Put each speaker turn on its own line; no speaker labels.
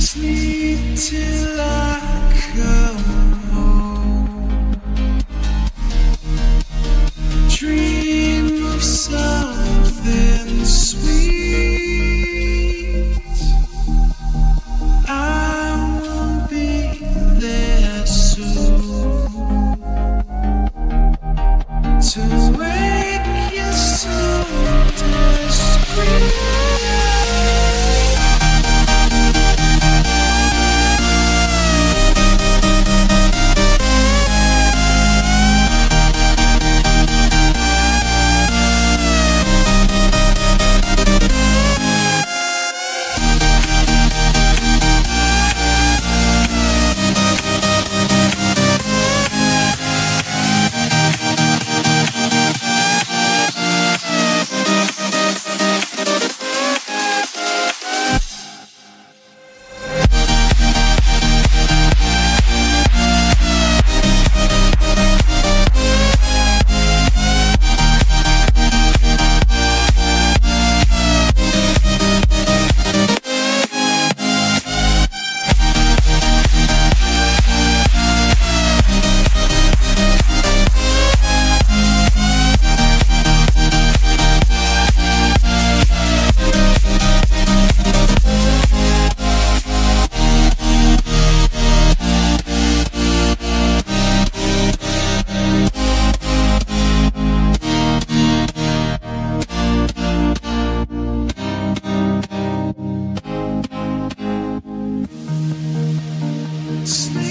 Sleep till I come sleep.